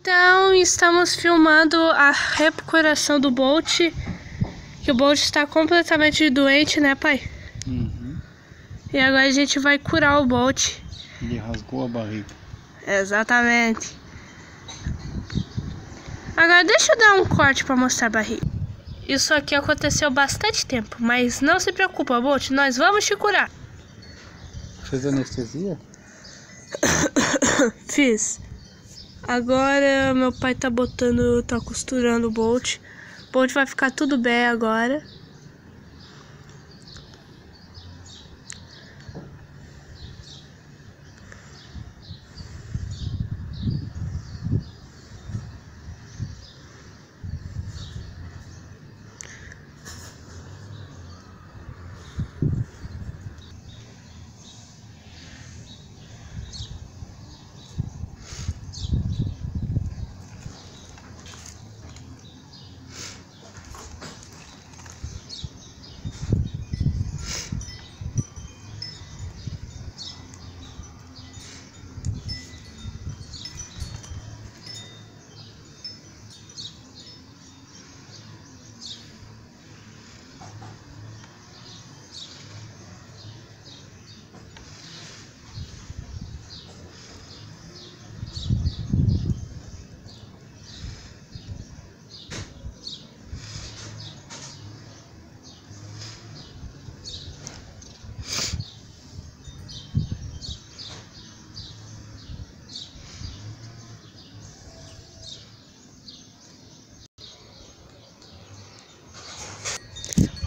Então, estamos filmando a recuperação do Bolt. Que o Bolt está completamente doente, né, pai? Uhum. E agora a gente vai curar o Bolt. Ele rasgou a barriga. Exatamente. Agora deixa eu dar um corte para mostrar a barriga. Isso aqui aconteceu bastante tempo, mas não se preocupa, Bolt, nós vamos te curar. Fez anestesia? Fiz. Agora meu pai tá botando, tá costurando o Bolt. O Bolt vai ficar tudo bem agora.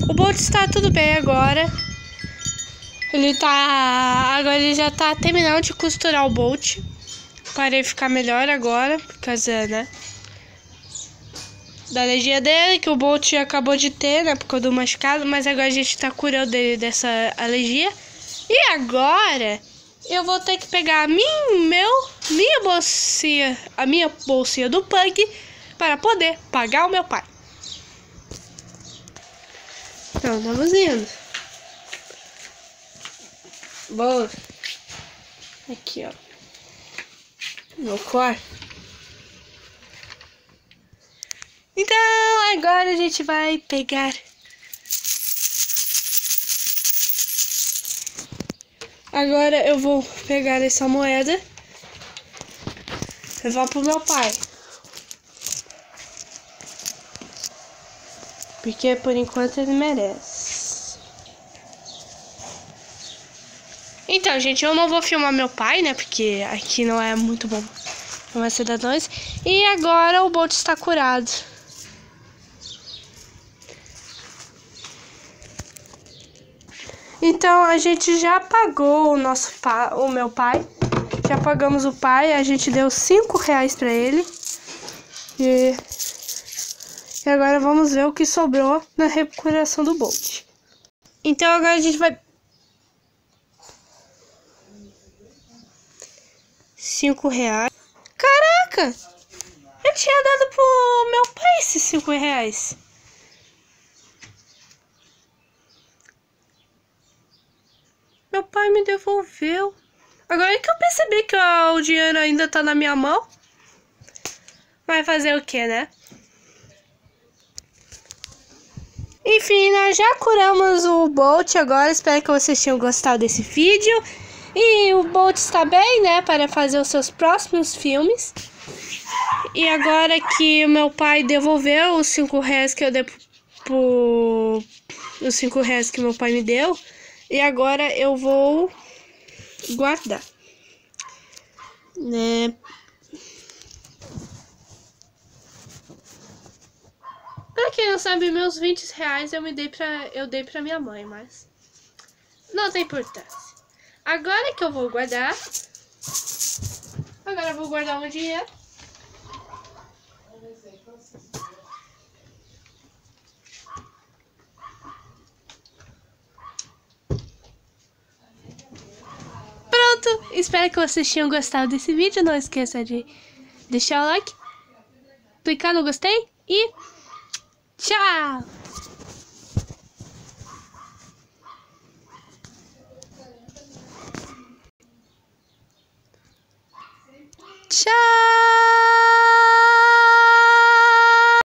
O Bolt está tudo bem agora. Ele tá. Agora ele já tá terminando de costurar o Bolt. Para ele ficar melhor agora. Por causa, né? Da alergia dele, que o Bolt acabou de ter, né? Por causa do machucado. Mas agora a gente tá curando ele dessa alergia. E agora eu vou ter que pegar a meu, minha bolsinha, a minha bolsinha do Pug para poder pagar o meu pai. Então, estamos indo. Boa. Aqui, ó. Meu quarto. Então, agora a gente vai pegar... Agora eu vou pegar essa moeda. Levar pro meu pai. Porque por enquanto ele merece. Então, gente, eu não vou filmar meu pai, né? Porque aqui não é muito bom filmar cidadãos. E agora o Bolt está curado. Então a gente já pagou o nosso pai, o meu pai. Já pagamos o pai, a gente deu cinco reais para ele. E e agora vamos ver o que sobrou na recuperação do Bolt. Então agora a gente vai... Cinco reais. Caraca! Eu tinha dado pro meu pai esses cinco reais. Meu pai me devolveu. Agora é que eu percebi que o dinheiro ainda tá na minha mão. Vai fazer o que, né? Enfim, nós já curamos o Bolt agora. Espero que vocês tenham gostado desse vídeo. E o Bolt está bem, né? Para fazer os seus próximos filmes. E agora que o meu pai devolveu os 5 reais que eu dei pro... Os 5 reais que meu pai me deu. E agora eu vou guardar. Né? Quem não sabe, meus 20 reais eu me dei pra, eu dei pra minha mãe, mas não tem importância. Agora que eu vou guardar, agora eu vou guardar o dinheiro. Pronto, espero que vocês tenham gostado desse vídeo. Não esqueça de deixar o like, clicar no gostei e! Tchau!